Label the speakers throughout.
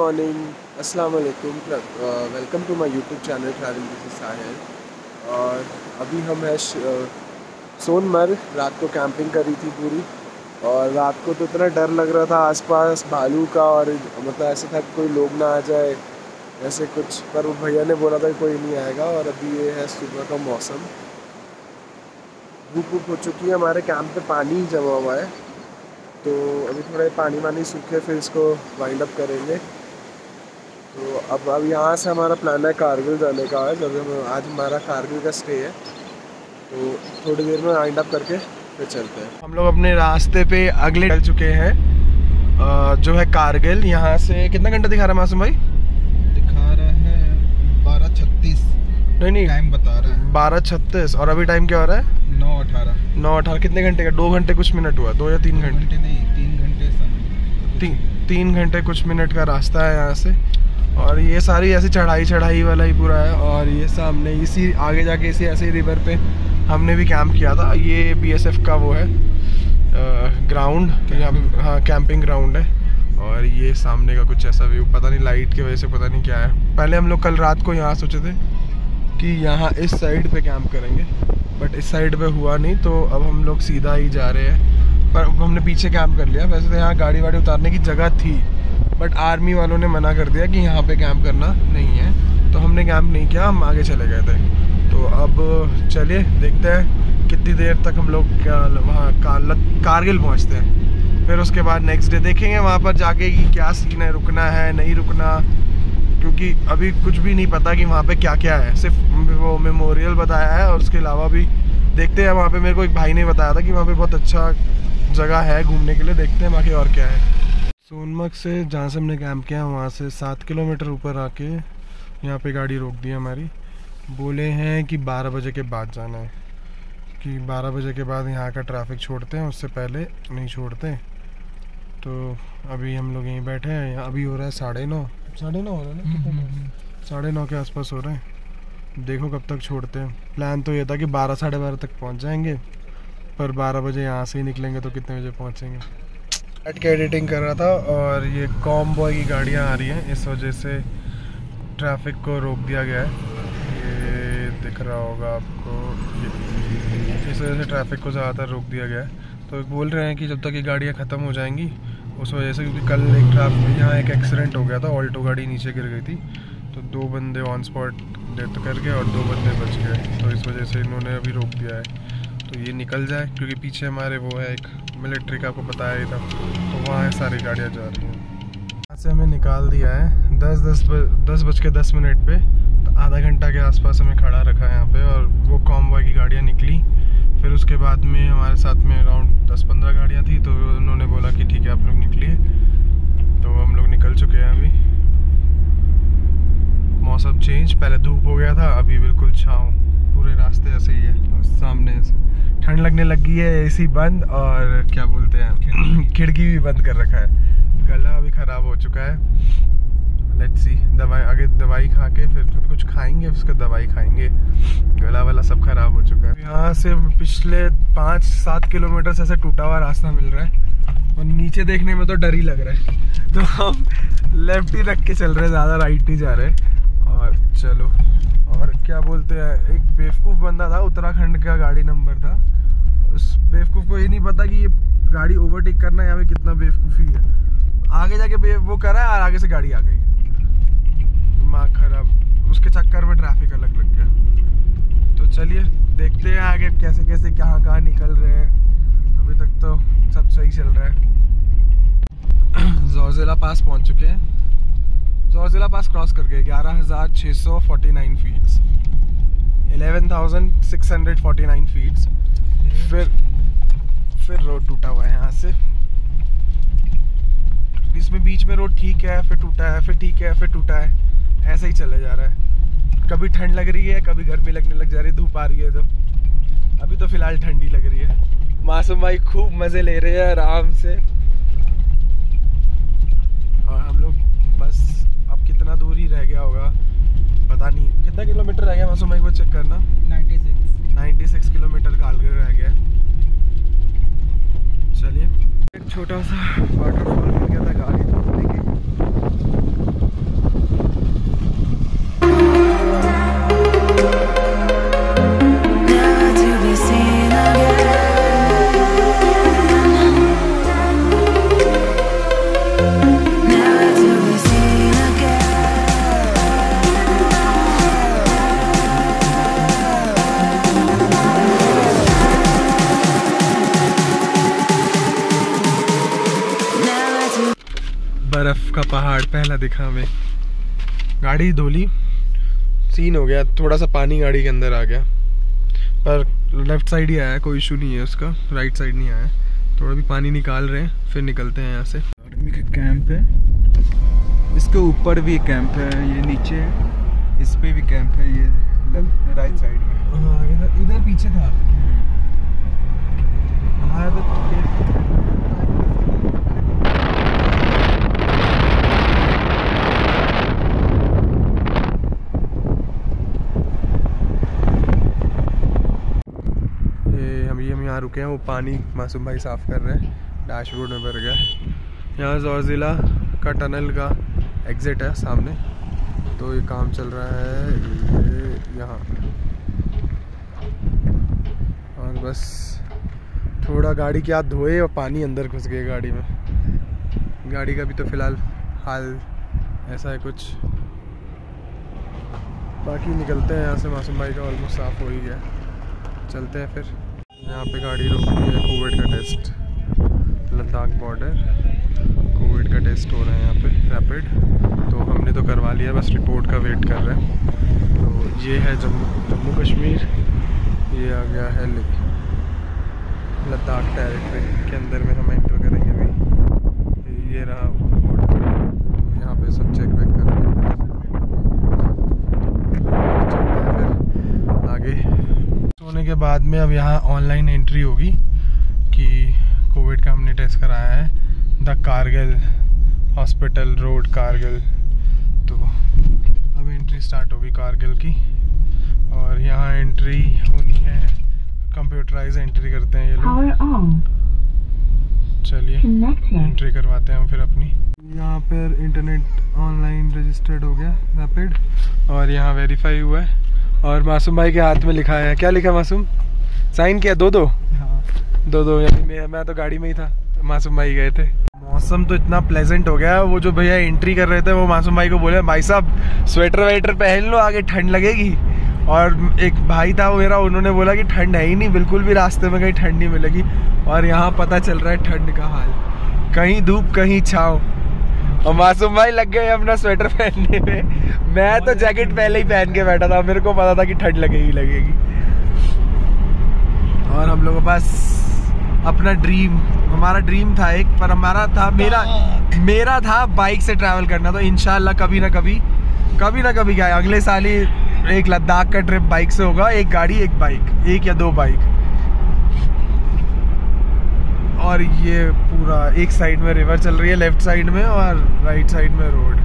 Speaker 1: Morning अस्सलाम वालेकुम welcome to my YouTube channel travel with Sahil और अभी हम है सोनमर्ग। रात को कैंपिंग करी थी पूरी। और रात को तो इतना डर लग रहा था आसपास भालू का और मतलब ऐसा था कोई लोग ना आ जाए, ऐसे कुछ। पर वो भैया ने बोला था कोई नहीं आएगा और अभी ये है सुबह का मौसम। धूप हो चुकी है, हमारे कैंप पे पानी जमा हुआ है। तो अभी थोड़ा पानी वानी सूखे, फिर इसको वाइंड अप करेंगे। तो अब अब यहाँ से हमारा प्लान है कारगिल जाने का आज अभी आज हमारा कारगिल का स्टे है। तो थोड़ी देर में वाइंड अप करके फिर चलते हैं। हम लोग अपने रास्ते पे अगले चल चुके हैं। जो है कारगिल यहाँ से कितना घंटा दिखा रहा है मासूम भाई?
Speaker 2: दिखा रहा है बारह छत्तीस।
Speaker 1: नहीं नहीं।
Speaker 2: टाइम बता रहा है।
Speaker 1: बारह छत्तीस और अभी टाइम क्या हो रहा है?
Speaker 2: नौ अठारह।
Speaker 1: नौ अठारह कितने घंटे का? दो घंटे कुछ मिनट हुआ दो या तीन घंटे?
Speaker 2: घंटे नहीं तीन घंटे
Speaker 1: तीन तीन घंटे कुछ मिनट का रास्ता है यहाँ से। और ये सारी ऐसी चढ़ाई चढ़ाई वाला ही पूरा है और ये सामने इसी, आगे जाके इसी ऐसे रिवर पे हमने भी कैंप किया था। ये बीएसएफ का वो है ग्राउंड यहाँ पे हाँ कैंपिंग ग्राउंड है और ये सामने का कुछ ऐसा व्यू पता नहीं लाइट की वजह से, पता नहीं क्या है। पहले हम लोग कल रात को यहाँ सोचे थे कि यहाँ इस साइड पे कैंप करेंगे बट इस साइड पे हुआ नहीं तो अब हम लोग सीधा ही जा रहे हैं। पर हमने पीछे कैंप कर लिया। वैसे तो यहाँ गाड़ी वाड़ी उतारने की जगह थी बट आर्मी वालों ने मना कर दिया कि यहाँ पे कैंप करना नहीं है। तो हमने कैंप नहीं किया, हम आगे चले गए थे। तो अब चलिए, देखते हैं कितनी देर तक हम लोग वहाँ कारगिल पहुँचते हैं। फिर उसके बाद नेक्स्ट डे देखेंगे वहाँ पर जाके कि क्या सीन है, रुकना है, नहीं रुकना। क्योंकि अभी कुछ भी नहीं पता कि वहाँ पे क्या क्या है। सिर्फ़ वो मेमोरियल बताया है और उसके अलावा भी देखते हैं। वहाँ पे मेरे को एक भाई ने बताया था कि वहाँ पे बहुत अच्छा जगह है घूमने के लिए। देखते हैं बाकी और क्या है। सोनमर्ग से जहाँ से हमने कैंप किया वहाँ से सात किलोमीटर ऊपर आके यहाँ पे गाड़ी रोक दी हमारी। बोले हैं कि बारह बजे के बाद जाना है। कि बारह बजे के बाद यहाँ का ट्रैफ़िक छोड़ते हैं उससे पहले नहीं छोड़ते। तो अभी हम लोग यहीं बैठे हैं। अभी हो रहा है साढ़े नौ। साढ़े नौ हो रहा है ना? कितने हम्म, हम्म। साढ़े नौ के आसपास हो रहे हैं। देखो कब तक छोड़ते हैं। प्लान तो ये था कि बारह साढ़े बारह तक पहुँच जाएँगे। पर बारह बजे यहाँ से ही निकलेंगे तो कितने बजे पहुँचेंगे? बैठ के एडिटिंग कर रहा था और ये कॉम बॉय की गाड़ियाँ आ रही हैं। इस वजह से ट्रैफ़िक को रोक दिया गया है। ये दिख रहा होगा आपको। इस वजह से ट्रैफ़िक को ज़्यादातर रोक दिया गया है। तो बोल रहे हैं कि जब तक ये गाड़ियाँ ख़त्म हो जाएँगी, उस वजह से क्योंकि कल एक ट्रैफ़िक यहाँ एक एक्सीडेंट हो गया था ऑल्टो गाड़ी नीचे गिर गई थी। तो दो बंदे ऑन स्पॉट डेथ कर गए और दो बंदे बच गए। तो इस वजह से इन्होंने अभी रोक दिया है। तो ये निकल जाए, क्योंकि पीछे हमारे वो है एक मिलिट्री का आपको बताया ही था। तो वहाँ है सारी गाड़ियाँ जा रही हैं। यहाँ से हमें निकाल दिया है। दस दस दस बज के दस मिनट पे तो आधा घंटा के आसपास हमें खड़ा रखा है यहाँ पे, और वो कॉम्बॉय की गाड़ियाँ निकली। फिर उसके बाद में हमारे साथ में अराउंड दस, पंद्रह गाड़ियाँ थी तो उन्होंने बोला कि ठीक है, आप लोग निकलिए। तो हम लोग निकल चुके हैं अभी। मौसम चेंज पहले धूप हो गया था, अभी बिल्कुल छाँव। पूरे रास्ते ऐसे ही है सामने ऐसे। ठंड लगने लगी है एसी बंद, और क्या बोलते हैं, खिड़की भी बंद कर रखा है। गला भी ख़राब हो चुका है। लेट्स सी दवाई, आगे दवाई खा के फिर कुछ खाएँगे, उसका दवाई खाएँगे। गला वाला सब खराब हो चुका है। यहाँ से पिछले पाँच, सात किलोमीटर से ऐसे टूटा हुआ रास्ता मिल रहा है, और नीचे देखने में तो डर ही लग रहा है। तो हम लेफ़्ट ही रख के चल रहे हैं, ज़्यादा राइट नहीं जा रहे। और चलो। और क्या बोलते हैं, एक बेवकूफ़ बंदा था, उत्तराखंड का गाड़ी नंबर था। उस बेवकूफ़ को ये नहीं पता कि ये गाड़ी ओवरटेक करना यहाँ पे कितना बेवकूफ़ी है। आगे जाके वो करा और आगे से गाड़ी आ गई। दिमाग खराब। उसके चक्कर में ट्रैफ़िक अलग लग गया। तो चलिए, देखते हैं आगे कैसे कैसे, कहाँ कहाँ निकल रहे हैं। अभी तक तो सब सही चल रहा है। जोजिला पास पहुँच चुके हैं। जोजिला पास क्रॉस कर गए ग्यारह हज़ार छः सौ forty nine feets eleven thousand six hundred forty nine feets. फिर फिर रोड टूटा हुआ है यहाँ से। इसमें बीच में रोड ठीक है फिर टूटा है फिर ठीक है फिर टूटा है। ऐसे ही चला जा रहा है। कभी ठंड लग रही है कभी गर्मी लगने लग जा रही है धूप आ रही है तो। अभी तो फ़िलहाल ठंडी लग रही है। मासूम भाई खूब मज़े ले रहे हैं आराम से। और हम लोग बस कितना दूर ही रह गया होगा पता नहीं। कितना किलोमीटर रह गया? मासूम एक को चेक करना। 96 96 किलोमीटर कालगढ़ रह गया। चलिए। एक छोटा सा वाटरफॉल मिल गया था गाड़ी धोने की। पहला दिखा हमें। गाड़ी धोली। सीन हो गया। थोड़ा सा पानी गाड़ी के अंदर आ गया। पर लेफ़्ट साइड ही आया कोई इशू नहीं है उसका। राइट साइड नहीं आया थोड़ा भी पानी निकाल रहे हैं फिर निकलते हैं यहाँ से।
Speaker 2: आर्मी का कैंप है। इसके ऊपर भी कैंप है ये नीचे है। इस पे भी कैंप है ये राइट साइड में।
Speaker 1: हाँ इधर इधर पीछे था। हमारा तो ये यहाँ रुके हैं, वो पानी मासूम भाई साफ़ कर रहे हैं। डैशबोर्ड में भर गया यहाँ जौजिला का टनल का एग्ज़िट है सामने। तो ये काम चल रहा है, ये यहाँ। और बस थोड़ा गाड़ी के धोए और पानी अंदर घुस गए गाड़ी में। गाड़ी का भी तो फ़िलहाल हाल ऐसा है कुछ। बाकी निकलते हैं यहाँ से, मासूम भाई का ऑलमोस्ट साफ़ हो ही गया। चलते हैं फिर। यहाँ पे गाड़ी रोक है, कोविड का टेस्ट। लद्दाख बॉर्डर। कोविड का टेस्ट हो रहा है यहाँ पे रैपिड तो हमने तो करवा लिया, बस रिपोर्ट का वेट कर रहे हैं। तो ये है जम्मू जम्मू कश्मीर। ये आ गया है लद्दाख टेरिटरी के अंदर में हम एंटर करेंगे अभी। ये रहा बॉर्डर तो यहाँ पे सब चेक वेक कर रहे हैं चलते हैं फिर आगे सोने के बाद में अब यहाँ ऑनलाइन एंट्री होगी कि कोविड का हमने टेस्ट कराया है। The Kargil hospital road Kargil तो अब एंट्री स्टार्ट होगी कारगिल की। और यहाँ एंट्री होनी है। कंप्यूटराइज एंट्री करते हैं ये लोग। चलिए एंट्री करवाते हैं हम फिर अपनी। यहाँ पर इंटरनेट ऑनलाइन रजिस्टर्ड हो गया रैपिड और यहाँ वेरीफाई हुआ है। और मासूम भाई के हाथ में लिखा है। क्या लिखा मासूम? साइन किया? दो दो?
Speaker 2: हाँ।
Speaker 1: दो दो यानी मैं मैं तो गाड़ी में ही था। मासूम भाई गए थे। मौसम तो इतना प्लेजेंट हो गया। वो जो भैया एंट्री कर रहे थे वो मासूम भाई को बोले भाई साहब स्वेटर वेटर पहन लो आगे ठंड लगेगी। और एक भाई था वो मेरा उन्होंने बोला कि ठंड है ही नहीं बिल्कुल भी रास्ते में कहीं ठंड नहीं मिलेगी। और यहाँ पता चल रहा है ठंड का हाल। कहीं धूप कहीं छाव। और मासूम भाई लग गए अपना स्वेटर पहनने में। मैं तो जैकेट पहले ही पहन के बैठा था मेरे को पता था कि ठंड लगेगी लगेगी। और हम लोगों पास अपना ड्रीम हमारा ड्रीम था एक, पर हमारा था, मेरा मेरा था बाइक से ट्रैवल करना तो इनशाला कभी ना कभी कभी ना कभी क्या अगले साल ही एक लद्दाख का ट्रिप बाइक से होगा, एक गाड़ी, एक बाइक एक या दो बाइक और ये पूरा एक साइड में रिवर चल रही है लेफ़्ट साइड में और राइट साइड में रोड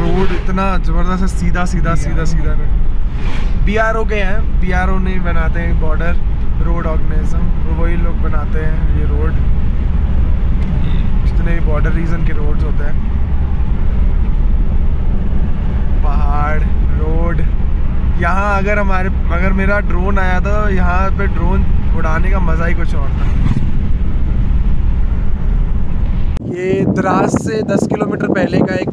Speaker 1: रोड इतना ज़बरदस्त है सीधा सीधा सीधा सीधा बी आर ओ के हैं बी आर ओ नहीं बनाते हैं बॉर्डर रोड ऑर्गेनाइजम वही लोग बनाते हैं ये रोड जितने भी बॉर्डर रीजन के रोड्स होते हैं. पहाड़ रोड यहाँ अगर हमारे, अगर मेरा ड्रोन आया था तो यहाँ पे ड्रोन उड़ाने का मज़ा ही कुछ और था। ये द्रास से 10 किलोमीटर पहले का एक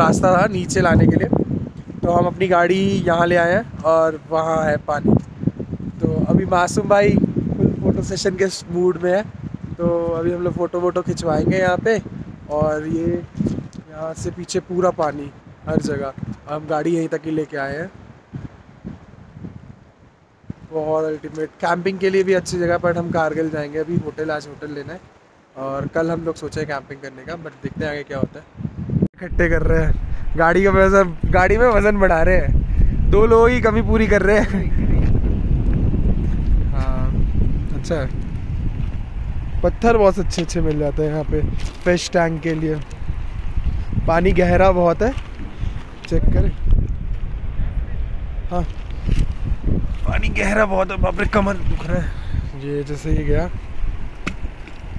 Speaker 1: रास्ता था नीचे लाने के लिए। तो हम अपनी गाड़ी यहाँ ले आए हैं और वहाँ है पानी। तो अभी मासूम भाई फुल फ़ोटो सेशन के मूड में है। तो अभी हम लोग फ़ोटो वोटो खिंचवाएँगे यहाँ पे और ये यहाँ से पीछे पूरा पानी हर जगह। हम गाड़ी यहीं तक ही लेके आए हैं। बहुत अल्टीमेट कैंपिंग के लिए भी अच्छी जगह बट हम कारगिल जाएँगे। अभी होटल आज होटल लेना है। और कल हम लोग सोचे कैंपिंग करने का बट देखते हैं आगे क्या होता है। इकट्ठे कर रहे हैं। गाड़ी का वज़न, गाड़ी में वज़न बढ़ा रहे हैं। दो लोगों की कमी पूरी कर रहे हैं। हाँ अच्छा। पत्थर बहुत अच्छे अच्छे मिल जाते हैं यहाँ पे फ़िश टैंक के लिए। पानी गहरा बहुत है। चेक करें। हाँ। पानी गहरा बहुत है, बाप रे, कमर दुख रहा है। ये जैसे ही गया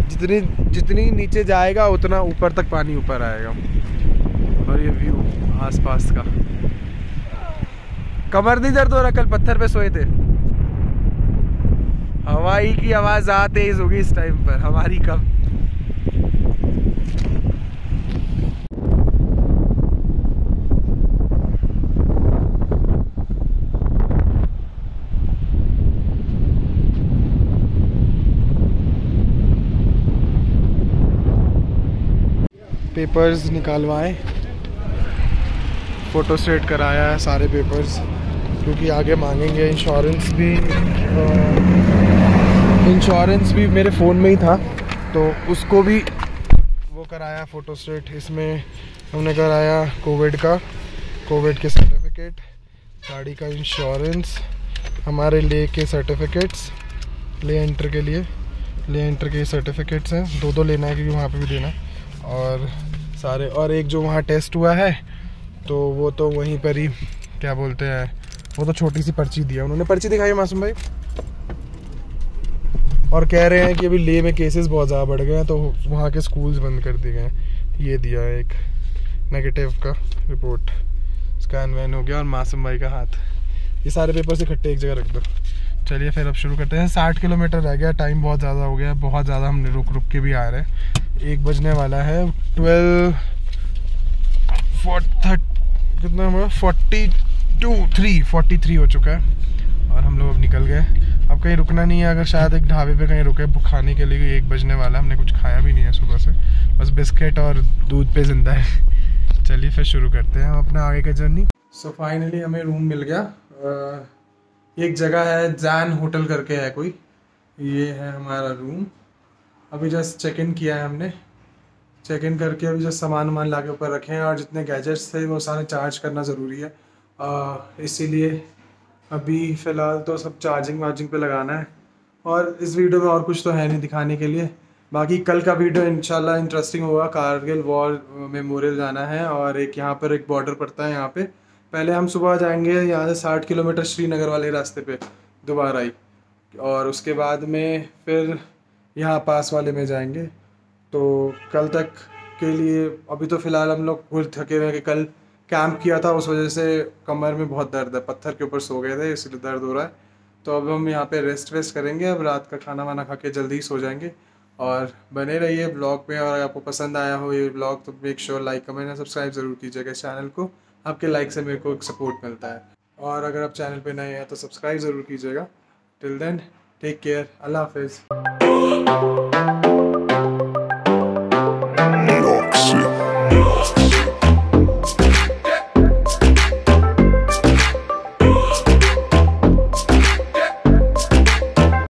Speaker 1: जितनी जितनी नीचे जाएगा, उतना ऊपर तक पानी ऊपर आएगा। और ये व्यू आसपास का। कमर नहीं दर्द हो रहा, कल पत्थर पे सोए थे। हवाई की आवाज़ आ तेज होगी इस टाइम पर, हमारी कम। पेपर्स निकालवाए। फ़ोटो स्टेट कराया है सारे पेपर्स क्योंकि आगे मांगेंगे इंश्योरेंस भी इंश्योरेंस भी मेरे फ़ोन में ही था तो उसको भी वो कराया फ़ोटो स्टेट इसमें हमने कराया कोविड का कोविड के सर्टिफिकेट गाड़ी का इंश्योरेंस हमारे ले के सर्टिफिकेट्स ले एंटर के लिए, ले एंटर के सर्टिफिकेट्स हैं दो दो लेना है क्योंकि वहाँ पे भी देना है। और सारे, और एक जो वहाँ टेस्ट हुआ है तो वो तो वहीं पर ही, क्या बोलते हैं, वो तो छोटी सी पर्ची दिया उन्होंने। पर्ची दिखाई मासूम भाई। और कह रहे हैं कि अभी ले में केसेस बहुत ज़्यादा बढ़ गए हैं तो वहाँ के स्कूल्स बंद कर दिए गए हैं। ये दिया एक नेगेटिव का रिपोर्ट स्कैन वैन हो गया और मासूम भाई का हाथ। ये सारे पेपर इकट्ठे एक जगह रख दो। चलिए फिर अब शुरू करते हैं। साठ किलोमीटर रह गया टाइम बहुत ज़्यादा हो गया, बहुत ज़्यादा हमने रुक रुक के भी आ रहे हैं। एक बजने वाला है। ट्वेल्व कितना हुआ? Forty two three forty three हो चुका है। और हम लोग अब निकल गए। अब कहीं रुकना नहीं है अगर शायद एक ढाबे पे कहीं रुके खाने के लिए एक बजने वाला हमने कुछ खाया भी नहीं है सुबह से। बस बिस्किट और दूध पे ज़िंदा है। चलिए फिर शुरू करते हैं हम अपना आगे का जर्नी। सो so, फाइनली हमें रूम मिल गया। एक जगह है जैन होटल करके है कोई। ये है हमारा रूम अभी जस्ट चेक इन किया है हमने। चेक इन करके अभी जस्ट सामान वामान ला ऊपर रखे हैं और जितने गैजेट्स थे वो सारे चार्ज करना ज़रूरी है। इसीलिए अभी फ़िलहाल तो सब चार्जिंग वार्जिंग पे लगाना है। और इस वीडियो में और कुछ तो है नहीं दिखाने के लिए। बाकी कल का वीडियो इंशाल्लाह इंटरेस्टिंग होगा। कारगिल वॉर मेमोरियल जाना है और एक यहाँ पर एक बॉर्डर पड़ता है यहाँ पे। पहले हम सुबह जाएँगे यहाँ से साठ किलोमीटर श्रीनगर वाले रास्ते पे दोबारा ही। और उसके बाद में फिर यहाँ पास वाले में जाएँगे। तो कल तक के लिए, अभी तो फ़िलहाल हम लोग खुद थके हुए हैं कि कल कैंप किया था, उस वजह से कमर में बहुत दर्द है, पत्थर के ऊपर सो गए थे, इसलिए दर्द हो रहा है। तो अब हम यहाँ पे रेस्ट वेस्ट करेंगे, अब रात का खाना वाना खा के जल्दी ही सो जाएँगे। और बने रहिए ब्लॉग पे, और आपको पसंद आया हो ये ब्लॉग तो मेक श्योर लाइक कमेंट और सब्सक्राइब ज़रूर कीजिएगा इस चैनल को। आपके लाइक से मेरे को एक सपोर्ट मिलता है। और अगर आप चैनल पे नए हैं तो सब्सक्राइब ज़रूर कीजिएगा। टिल देन टेक केयर अल्लाह हाफिज़ thank you.